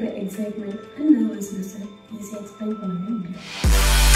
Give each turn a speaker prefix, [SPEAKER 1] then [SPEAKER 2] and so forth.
[SPEAKER 1] இருக்கிற excitement and நர்வஸ்னஸை ஈஸியாக explain பண்ணவே முடியும்